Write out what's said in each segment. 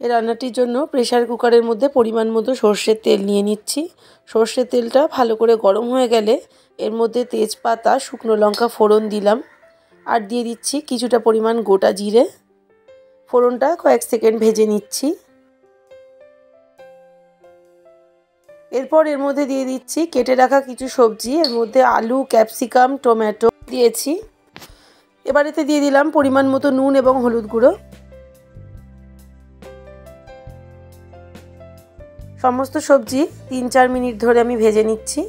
এই রান্নাটির জন্য প্রেশার কুকারের মধ্যে পরিমাণ মতো সর্ষের তেল নিয়ে নিচ্ছি। সর্ষের তেলটা ভালো করে গরম হয়ে গেলে এর মধ্যে তেজপাতা, শুকনো লঙ্কা ফোড়ন দিলাম। আর দিয়ে দিচ্ছি কিছুটা পরিমাণ গোটা জিরে। ফোড়নটা কয়েক সেকেন্ড ভেজে নিচ্ছি। এরপর এর মধ্যে দিয়ে দিচ্ছি কেটে রাখা কিছু সবজি। এর মধ্যে আলু, ক্যাপসিকাম, টমেটো দিয়েছি। এবার এতে দিয়ে দিলাম পরিমাণ মতো নুন এবং হলুদ গুঁড়ো। সমস্ত সবজি তিন চার মিনিট ধরে আমি ভেজে নিচ্ছি।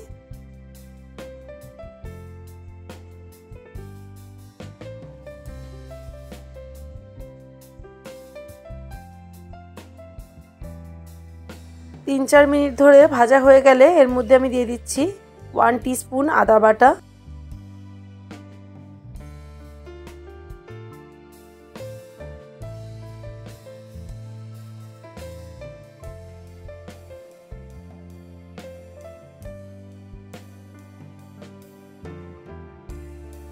তিন চার মিনিট ধরে ভাজা হয়ে গেলে এর মধ্যে আমি দিয়ে দিচ্ছি ওয়ান স্পুন আদা বাটা।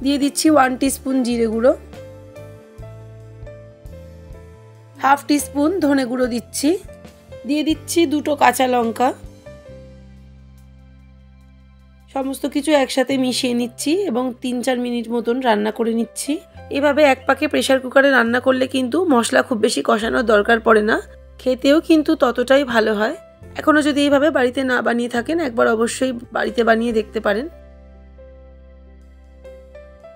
দিয়ে দিচ্ছি ওয়ান স্পুন জিরে গুঁড়ো। হাফ স্পুন ধনে গুঁড়ো দিচ্ছি। দিয়ে দিচ্ছি দুটো কাঁচা লঙ্কা। সমস্ত কিছু একসাথে মিশিয়ে নিচ্ছি এবং তিন চার মিনিট মতন রান্না করে নিচ্ছি। এভাবে এক পাকে প্রেশার কুকারে রান্না করলে কিন্তু মশলা খুব বেশি কষানোর দরকার পড়ে না। খেতেও কিন্তু ততটাই ভালো হয়। এখনও যদি এইভাবে বাড়িতে না বানিয়ে থাকেন, একবার অবশ্যই বাড়িতে বানিয়ে দেখতে পারেন।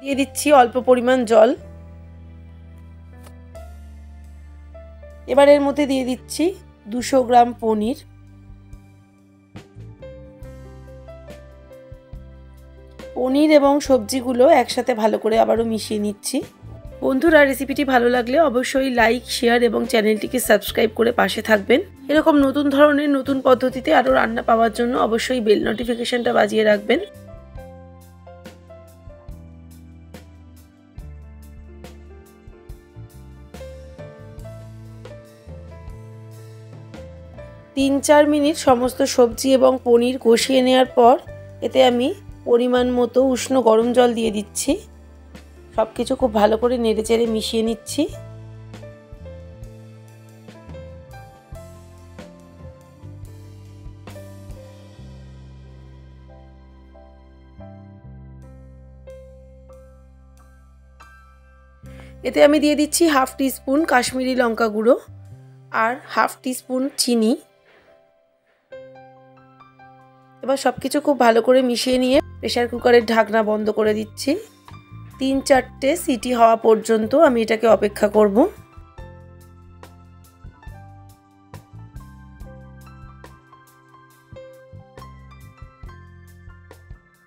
দিয়ে দিচ্ছি অল্প পরিমাণ জল। এবার এর মধ্যে দিয়ে দিচ্ছি দুশো গ্রাম পনির। পনির এবং সবজিগুলো একসাথে ভালো করে আবারও মিশিয়ে নিচ্ছি। বন্ধুরা, রেসিপিটি ভালো লাগলে অবশ্যই লাইক, শেয়ার এবং চ্যানেলটিকে সাবস্ক্রাইব করে পাশে থাকবেন। এরকম নতুন ধরনের, নতুন পদ্ধতিতে আরও রান্না পাওয়ার জন্য অবশ্যই বেল নোটিফিকেশনটা বাজিয়ে রাখবেন। তিন চার মিনিট সমস্ত সবজি এবং পনির কষিয়ে নেওয়ার পর এতে আমি পরিমাণ মতো উষ্ণ গরম জল দিয়ে দিচ্ছি। সব কিছু খুব ভালো করে নেড়ে চেড়ে মিশিয়ে নিচ্ছি। এতে আমি দিয়ে দিচ্ছি হাফ টিস্পুন কাশ্মীরি লঙ্কা গুঁড়ো আর হাফ টিস্পুন চিনি। এবার সব কিছু খুব ভালো করে মিশিয়ে নিয়ে প্রেশার কুকারের ঢাকনা বন্ধ করে দিচ্ছি। তিন চারটে সিটি হওয়া পর্যন্ত আমি এটাকে অপেক্ষা করব।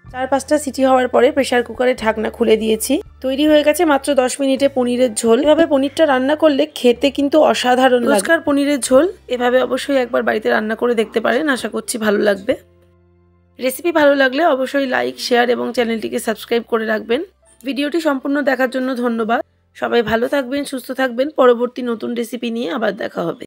চার পাঁচটা সিটি হওয়ার পরে প্রেশার কুকারে ঢাকনা খুলে দিয়েছি। তৈরি হয়ে গেছে মাত্র দশ মিনিটে পনিরের ঝোল। এভাবে পনিরটা রান্না করলে খেতে কিন্তু অসাধারণ নমস্কার পনিরের ঝোল এভাবে অবশ্যই একবার বাড়িতে রান্না করে দেখতে পারেন। আশা করছি ভালো লাগবে। রেসিপি ভালো লাগলে অবশ্যই লাইক শেয়ার এবং চ্যানেলটিকে সাবস্ক্রাইব করে রাখবেন। ভিডিওটি সম্পূর্ণ দেখার জন্য ধন্যবাদ। সবাই ভালো থাকবেন, সুস্থ থাকবেন। পরবর্তী নতুন রেসিপি নিয়ে আবার দেখা হবে।